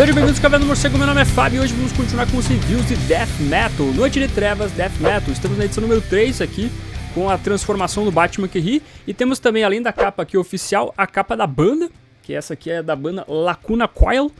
Sejam bem-vindos ao Caverna do Morcego, meu nome é Fábio e hoje vamos continuar com os reviews de Death Metal, Noite de Trevas Death Metal. Estamos na edição número 3 aqui, com a transformação do Batman que ri, e temos também, além da capa aqui oficial, a capa da banda, que essa aqui é da banda Lacuna Coil,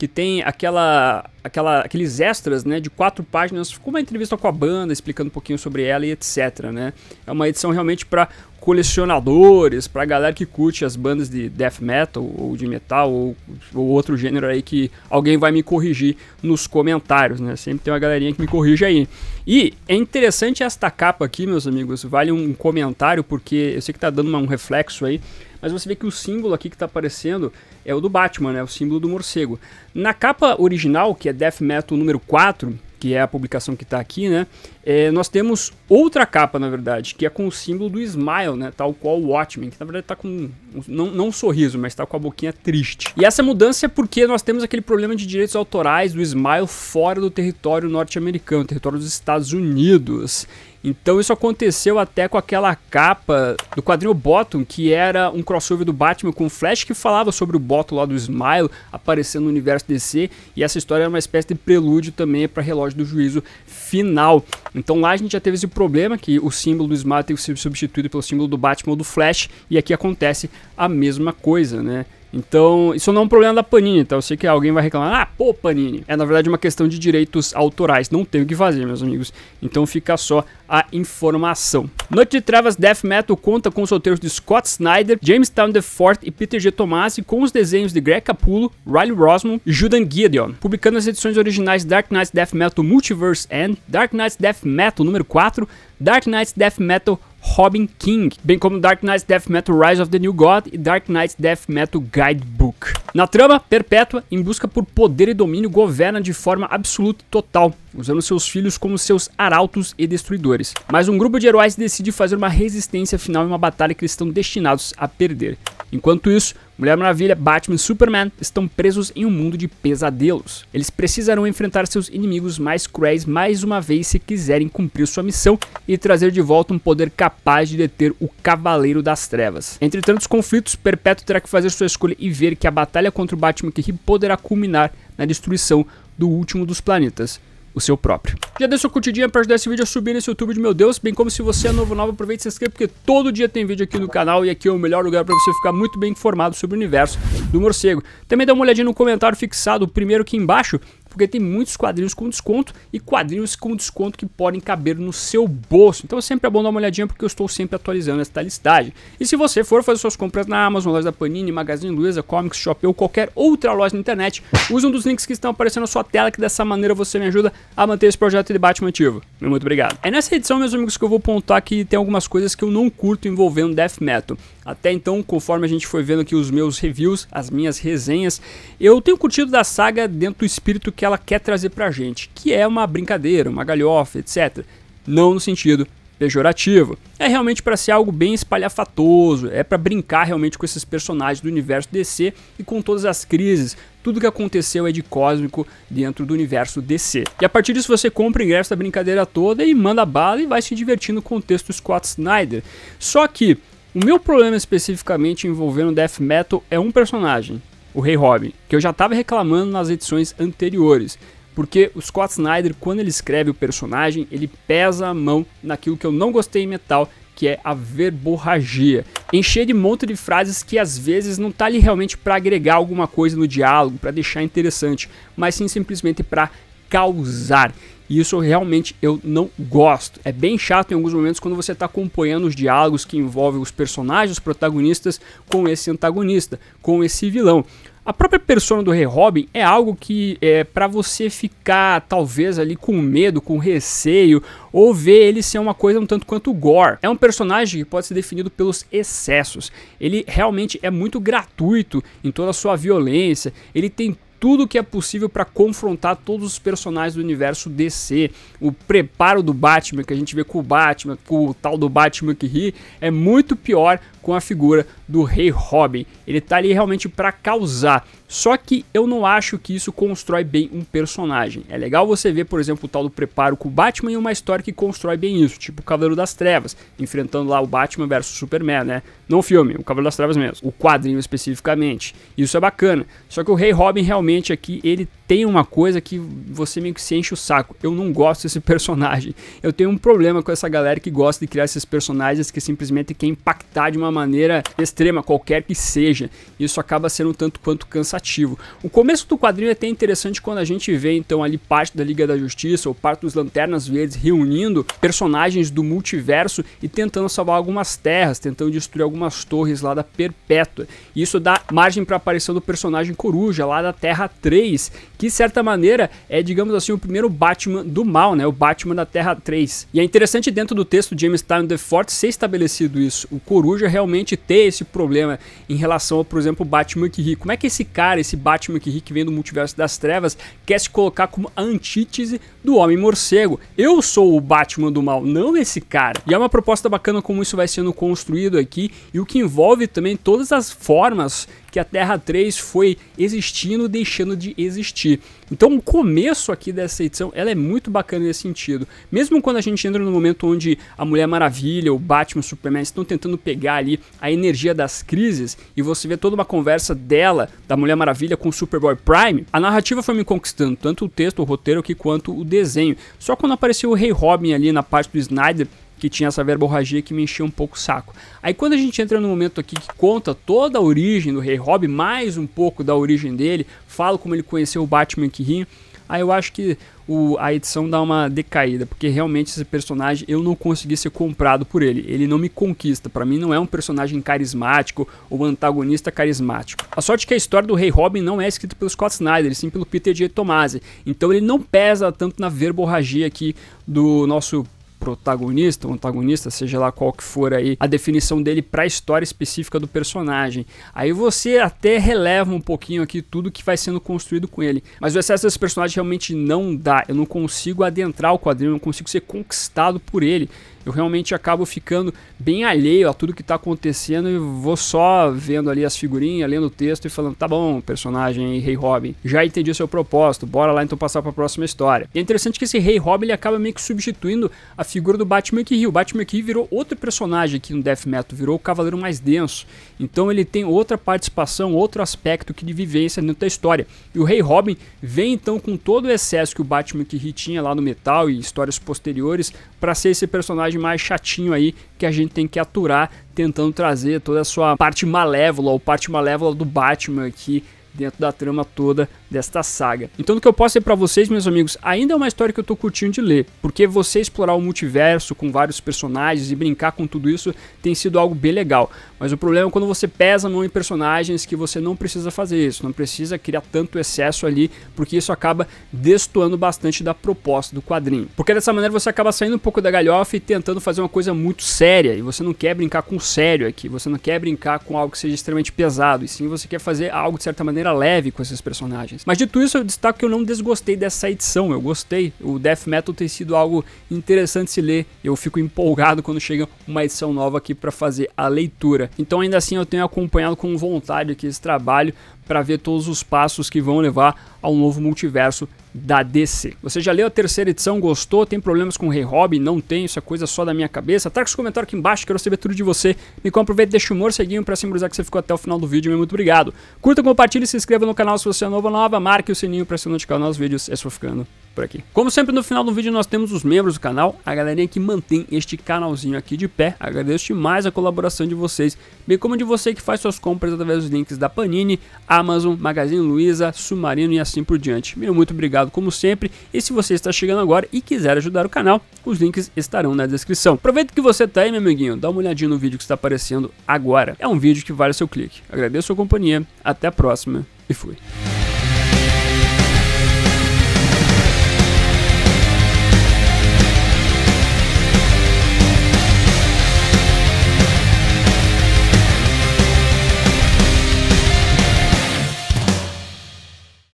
que tem aquela, aquela, aqueles extras, né, de quatro páginas, com uma entrevista com a banda, explicando um pouquinho sobre ela e etc, né. É uma edição realmente para colecionadores, pra galera que curte as bandas de death metal ou de metal ou, ou, outro gênero aí que alguém vai me corrigir nos comentários, né? Sempre tem uma galerinha que me corrige aí. E é interessante esta capa aqui, meus amigos, vale um comentário porque eu sei que tá dando um reflexo aí, mas você vê que o símbolo aqui que tá aparecendo é o do Batman, né? O símbolo do morcego. Na capa original, que é Death Metal número 4, que é a publicação que está aqui, né? É, nós temos outra capa, na verdade, que é com o símbolo do Smile, né? Tal qual o Watchmen, que na verdade está com, um, não, não um sorriso, mas está com a boquinha triste. E essa mudança é porque nós temos aquele problema de direitos autorais do Smile fora do território norte-americano, território dos Estados Unidos. Então isso aconteceu até com aquela capa do quadrinho Bottom, que era um crossover do Batman com o Flash que falava sobre o Bottom lá do Smile aparecendo no universo DC, e essa história era uma espécie de prelúdio também para relógio do juízo final. Então lá a gente já teve esse problema que o símbolo do Smile tem que ser substituído pelo símbolo do Batman ou do Flash, e aqui acontece a mesma coisa, né? Então, isso não é um problema da Panini, então eu sei que alguém vai reclamar, ah, pô, Panini. É na verdade uma questão de direitos autorais, não tem o que fazer, meus amigos. Então fica só a informação. Noite de Trevas Death Metal conta com os roteiros de Scott Snyder, James Town DeFort e Peter G. Tomasi, com os desenhos de Greg Capullo, Riley Rosman e Judan Gideon, publicando as edições originais Dark Knights Death Metal Multiverse End, Dark Knights Death Metal número 4, Dark Knights Death Metal Robin King, bem como Dark Knights Death Metal Rise of the New God e Dark Knights Death Metal Guidebook. Na trama, Perpétua, em busca por poder e domínio, governa de forma absoluta e total, usando seus filhos como seus arautos e destruidores. Mas um grupo de heróis decide fazer uma resistência final em uma batalha que eles estão destinados a perder. Enquanto isso, Mulher Maravilha, Batman e Superman estão presos em um mundo de pesadelos. Eles precisarão enfrentar seus inimigos mais cruéis mais uma vez se quiserem cumprir sua missão e trazer de volta um poder capaz de deter o Cavaleiro das Trevas. Entre tantos conflitos, Perpétuo terá que fazer sua escolha e ver que a batalha contra o Batman que poderá culminar na destruição do último dos planetas o seu próprio. Já deu sua curtidinha para ajudar esse vídeo a subir nesse YouTube de meu Deus, bem como se você é novo novo, aproveite e se inscreva porque todo dia tem vídeo aqui no canal e aqui é o melhor lugar para você ficar muito bem informado sobre o universo do morcego. Também dá uma olhadinha no comentário fixado, o primeiro aqui embaixo, porque tem muitos quadrinhos com desconto e quadrinhos com desconto que podem caber no seu bolso. Então sempre é bom dar uma olhadinha porque eu estou sempre atualizando esta listagem. E se você for fazer suas compras na Amazon, loja da Panini, Magazine Luiza, Comics Shop ou qualquer outra loja na internet, use um dos links que estão aparecendo na sua tela que dessa maneira você me ajuda a manter esse projeto de debate ativo. Muito obrigado. É nessa edição, meus amigos, que eu vou pontuar que tem algumas coisas que eu não curto envolvendo Death Metal. Até então, conforme a gente foi vendo aqui os meus reviews, as minhas resenhas, eu tenho curtido da saga dentro do espírito que ela quer trazer pra gente, que é uma brincadeira, uma galhofa, etc. Não no sentido pejorativo. É realmente para ser algo bem espalhafatoso, é para brincar realmente com esses personagens do universo DC e com todas as crises, tudo que aconteceu é de cósmico dentro do universo DC. E a partir disso você compra o ingresso da brincadeira toda e manda bala e vai se divertir no contexto Scott Snyder. Só que o meu problema especificamente envolvendo Death Metal é um personagem, o Rei Robin, que eu já estava reclamando nas edições anteriores. Porque o Scott Snyder, quando ele escreve o personagem, ele pesa a mão naquilo que eu não gostei em metal, que é a verborragia. Encher de monte de frases que às vezes não tá ali realmente para agregar alguma coisa no diálogo, para deixar interessante, mas sim simplesmente para causar. E isso realmente eu não gosto. É bem chato em alguns momentos quando você está acompanhando os diálogos que envolvem os personagens, os protagonistas, com esse antagonista, com esse vilão. A própria persona do Rei Robin é algo que é para você ficar talvez ali com medo, com receio, ou ver ele ser uma coisa um tanto quanto gore. É um personagem que pode ser definido pelos excessos. Ele realmente é muito gratuito em toda a sua violência. Ele tem tudo que é possível para confrontar todos os personagens do universo DC. O preparo do Batman que a gente vê com o Batman, com o tal do Batman que ri, é muito pior com a figura do Rei Robin. Ele tá ali realmente para causar. Só que eu não acho que isso constrói bem um personagem. É legal você ver, por exemplo, o tal do preparo com o Batman e uma história que constrói bem isso, tipo o Cavaleiro das Trevas, enfrentando lá o Batman versus Superman, né? Não o filme, o Cavaleiro das Trevas mesmo, o quadrinho especificamente. Isso é bacana. Só que o Rei Robin realmente aqui, ele tem uma coisa que você meio que se enche o saco. Eu não gosto desse personagem. Eu tenho um problema com essa galera que gosta de criar esses personagens que simplesmente quer impactar de uma maneira extrema, qualquer que seja. Isso acaba sendo um tanto quanto cansativo. O começo do quadrinho é até interessante quando a gente vê então ali parte da Liga da Justiça ou parte dos Lanternas Verdes reunindo personagens do multiverso e tentando salvar algumas terras, tentando destruir algumas torres lá da Perpétua. Isso dá margem para a aparição do personagem Coruja lá da Terra 3, que de certa maneira é, digamos assim, o primeiro Batman do mal, né? O Batman da Terra 3. E é interessante dentro do texto de James Tynion The Fort ser estabelecido isso. O Coruja realmente ter esse problema em relação ao, por exemplo, Batman que ri. Como é que esse cara, esse Batman que ri que vem do multiverso das trevas, quer se colocar como a antítese do Homem Morcego? Eu sou o Batman do mal, não esse cara. E é uma proposta bacana como isso vai sendo construído aqui e o que envolve também todas as formas que a Terra 3 foi existindo, deixando de existir. Então o começo aqui dessa edição, ela é muito bacana nesse sentido. Mesmo quando a gente entra no momento onde a Mulher Maravilha, o Batman, o Superman estão tentando pegar ali a energia das crises e você vê toda uma conversa dela, da Mulher Maravilha com o Superboy Prime, a narrativa foi me conquistando, tanto o texto, o roteiro aqui quanto o desenho. Só quando apareceu o Rei Robin ali na parte do Snyder, que tinha essa verborragia que me enchia um pouco o saco. Aí quando a gente entra no momento aqui que conta toda a origem do Rei Rob, mais um pouco da origem dele, fala como ele conheceu o Batman que ri, aí eu acho que o, a edição dá uma decaída, porque realmente esse personagem eu não consegui ser comprado por ele. Ele não me conquista. Para mim não é um personagem carismático ou antagonista carismático. A sorte é que a história do Rei Robin não é escrita pelo Scott Snyder, sim pelo Peter J. Tomasi. Então ele não pesa tanto na verborragia aqui do nosso protagonista, ou antagonista, seja lá qual que for aí a definição dele para a história específica do personagem. Aí você até releva um pouquinho aqui tudo que vai sendo construído com ele. Mas o excesso desse personagem realmente não dá. Eu não consigo adentrar o quadrinho, eu não consigo ser conquistado por ele eu realmente acabo ficando bem alheio a tudo que está acontecendo e vou só vendo ali as figurinhas, lendo o texto e falando, tá bom, personagem Rei Robin, já entendi o seu propósito, bora lá então passar para a próxima história. E é interessante que esse Rei Robin ele acaba meio que substituindo a figura do Batman que O Batman que virou outro personagem aqui no Death Metal, virou o cavaleiro mais denso. Então ele tem outra participação, outro aspecto que de vivência dentro da história. E o Rei Robin vem então com todo o excesso que o Batman que tinha lá no metal e histórias posteriores para ser esse personagem mais chatinho aí que a gente tem que aturar, tentando trazer toda a sua parte malévola, ou parte malévola do Batman aqui dentro da trama toda desta saga. Então o que eu posso dizer para vocês, meus amigos, ainda é uma história que eu tô curtindo de ler, porque você explorar o multiverso com vários personagens e brincar com tudo isso tem sido algo bem legal. Mas o problema é quando você pesa a mão em personagens que você não precisa fazer isso, não precisa criar tanto excesso ali, porque isso acaba destoando bastante da proposta do quadrinho. Porque dessa maneira você acaba saindo um pouco da galhofa e tentando fazer uma coisa muito séria, e você não quer brincar com sério aqui, você não quer brincar com algo que seja extremamente pesado, e sim você quer fazer algo de certa maneira leve com esses personagens. Mas dito isso, eu destaco que eu não desgostei dessa edição, eu gostei. O Death Metal tem sido algo interessante se ler, eu fico empolgado quando chega uma edição nova aqui para fazer a leitura. Então ainda assim eu tenho acompanhado com vontade aqui esse trabalho para ver todos os passos que vão levar ao novo multiverso da DC. Você já leu a terceira edição, gostou? Tem problemas com o Rei Robin? Não tem, isso é coisa só da minha cabeça? Traga os comentários aqui embaixo, quero saber tudo de você. Me aproveita, deixa o humor, seguinho para simbolizar que você ficou até o final do vídeo. Muito obrigado. Curta, compartilhe, se inscreva no canal se você é novo ou nova, marque o sininho para ser notificado nos vídeos. Eu estou ficando por aqui. Como sempre, no final do vídeo nós temos os membros do canal, a galerinha que mantém este canalzinho aqui de pé. Agradeço demais a colaboração de vocês, bem como de você que faz suas compras através dos links da Panini, Amazon, Magazine Luiza, Submarino e assim por diante. Meu muito obrigado como sempre, e se você está chegando agora e quiser ajudar o canal, os links estarão na descrição. Aproveita que você está aí, meu amiguinho, dá uma olhadinha no vídeo que está aparecendo agora. É um vídeo que vale o seu clique. Agradeço a sua companhia, até a próxima e fui.